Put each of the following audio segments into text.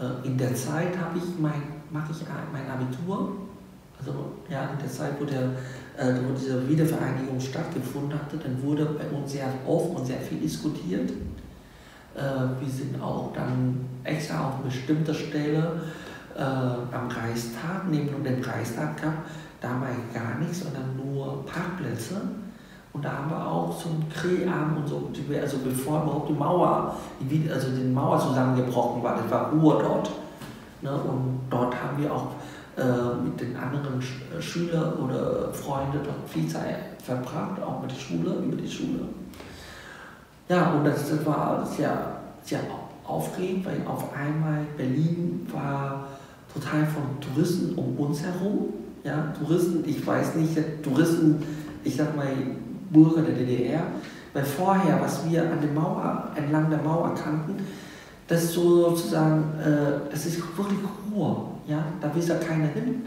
äh, in der Zeit habe ich mein, mache ich mein Abitur. Also ja, in der Zeit, wo, der, äh, wo diese Wiedervereinigung stattgefunden hatte, dann wurde bei uns sehr oft und sehr viel diskutiert. Äh, wir sind auch dann extra auf bestimmter Stelle am Reichstag, neben dem Reichstag gab damals gar nichts, sondern nur Parkplätze. Und da haben wir auch zum Kream und so, also bevor überhaupt die Mauer, also die Mauer zusammengebrochen war, das war Ruhr dort. Ne? Und dort haben wir auch äh, mit den anderen Sch äh, Schülern oder Freunden dort viel Zeit verbracht, auch mit der Schule, über die Schule. Ja, und das, das war sehr, sehr aufregend, weil auf einmal Berlin war total von Touristen um uns herum. Ja, Touristen, ich weiß nicht, Touristen, ich sag mal, Bürger der DDR, weil vorher, was wir an der Mauer, entlang der Mauer kannten, das ist sozusagen, äh, das ist wirklich Ruhe, ja, da will ja keiner hin.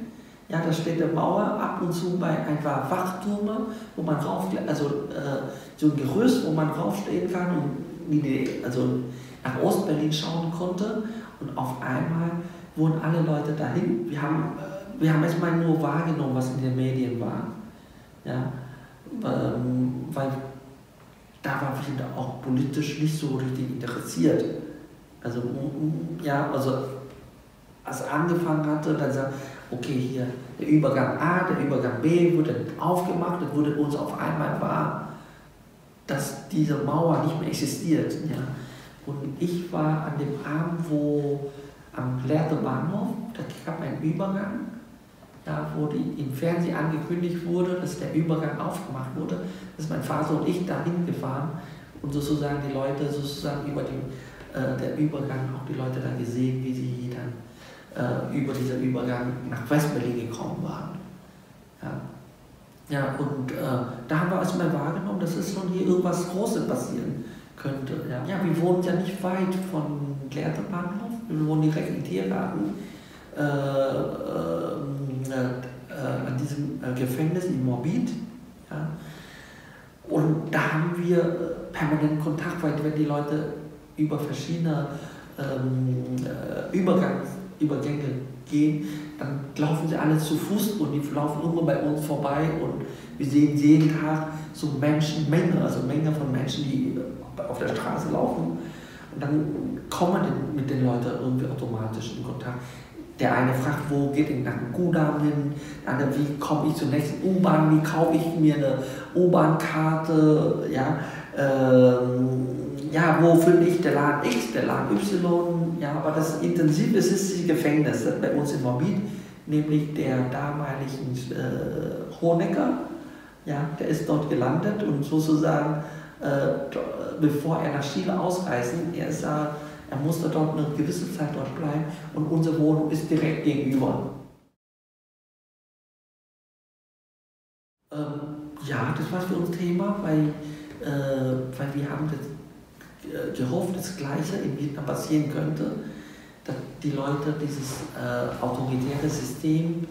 Ja, da steht eine Mauer ab und zu bei einfach Wachtürme, wo man rauf, also äh, so ein Gerüst, wo man raufstehen kann und die, also nach Ostberlin schauen konnte. Und auf einmal wurden alle Leute dahin. Wir haben, äh, wir haben erstmal nur wahrgenommen, was in den Medien war. Ja, ähm, weil da war wir auch politisch nicht so richtig interessiert. Also, ja, also als er angefangen hatte, dann sagt, okay, hier der Übergang A, der Übergang B wurde aufgemacht und wurde uns auf einmal wahr, dass diese Mauer nicht mehr existiert. Ja. Und ich war an dem Abend, wo am Lehrte Bahnhof, da gab es einen Übergang, ja, wo die, im Fernsehen angekündigt wurde, dass der Übergang aufgemacht wurde, ist mein Vater und ich dahin gefahren und sozusagen die Leute sozusagen über den äh, der Übergang, auch die Leute da gesehen, wie sie dann äh, über diesen Übergang nach Westberlin gekommen waren. Ja. Ja, und äh, da haben wir erstmal wahrgenommen, dass es schon hier irgendwas Großes passieren könnte. Ja, ja wir wohnen ja nicht weit von Lehrter Bahnhof, wir wohnen direkt im Tiergarten. Äh, diesem Gefängnis in Morbid. Ja. Und da haben wir permanent Kontakt, weil wenn die Leute über verschiedene ähm, Übergangs, Übergänge gehen, dann laufen sie alle zu Fuß und die laufen immer bei uns vorbei und wir sehen jeden Tag so Menschenmenge, also Menge von Menschen, die auf der Straße laufen und dann kommen wir mit den Leuten irgendwie automatisch in Kontakt. Der eine fragt, wo geht denn nach Gudam hin? Der andere, wie komme ich zur nächsten U-Bahn? Wie kaufe ich mir eine U-Bahn-Karte? Ja, ähm, ja, wo finde ich der Laden X, der Laden Y? Ja, aber das Intensive ist, ist das Gefängnis bei uns in Morbid, nämlich der damaligen äh, Honecker. Ja, der ist dort gelandet und sozusagen, äh, bevor er nach Chile ausreisen, er ist da er dort eine gewisse Zeit dort bleiben und unsere Wohnung ist direkt gegenüber. Ähm, ja, das war für uns Thema, weil, äh, weil wir haben das, äh, gehofft, das Gleiche in Vietnam passieren könnte, dass die Leute dieses äh, autoritäre System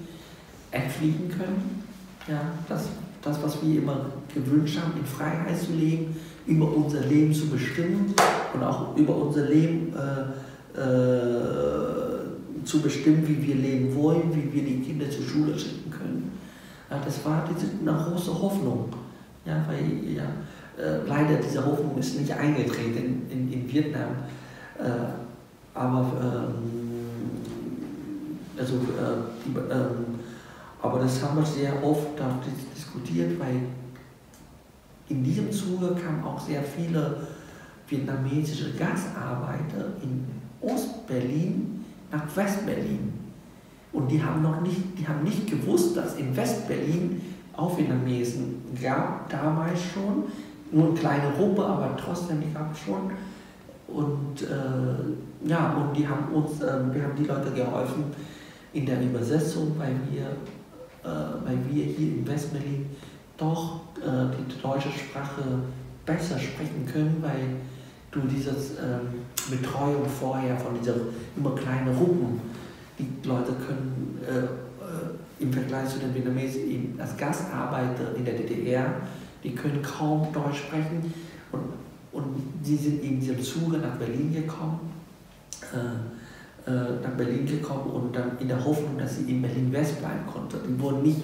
entfliehen können. Ja, das, das, was wir immer gewünscht haben, in Freiheit zu leben, über unser Leben zu bestimmen und auch über unser Leben äh, äh, zu bestimmen, wie wir leben wollen, wie wir die Kinder zur Schule schicken können. Ja, das war diese, eine große Hoffnung. Ja, weil ja, äh, leider diese Hoffnung ist nicht eingetreten in, in, in Vietnam. Äh, aber ähm, also, äh, ähm, aber das haben wir sehr oft diskutiert, weil in diesem Zuge kamen auch sehr viele vietnamesische Gastarbeiter in Ostberlin nach Westberlin. Und die haben noch nicht, die haben nicht gewusst, dass in Westberlin auch Vietnamesen gab, damals schon. Nur eine kleine Gruppe, aber trotzdem, die gab es schon. Und äh, ja, und die haben uns, äh, wir haben die Leute geholfen in der Übersetzung, weil wir, äh, weil wir hier in Westberlin doch äh, die deutsche Sprache besser sprechen können, weil du diese ähm, Betreuung vorher von dieser immer kleinen Gruppen, die Leute können äh, äh, im Vergleich zu den Vietnamesen als Gastarbeiter in der DDR, die können kaum Deutsch sprechen und, und die sind in diesem Zuge nach Berlin gekommen. Äh, äh, nach Berlin gekommen und dann in der Hoffnung, dass sie in Berlin-West bleiben konnte. Die wurden nicht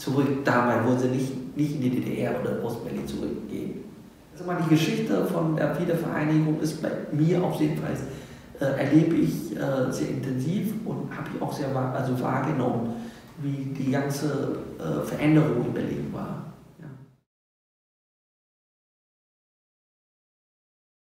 zurück, damals wurden sie nicht, nicht in die DDR oder Ostberlin zurückgehen. Also mal die Geschichte von der Wiedervereinigung ist bei mir auf jeden Fall, äh, erlebe ich äh, sehr intensiv und habe ich auch sehr also wahrgenommen, wie die ganze äh, Veränderung in Berlin war.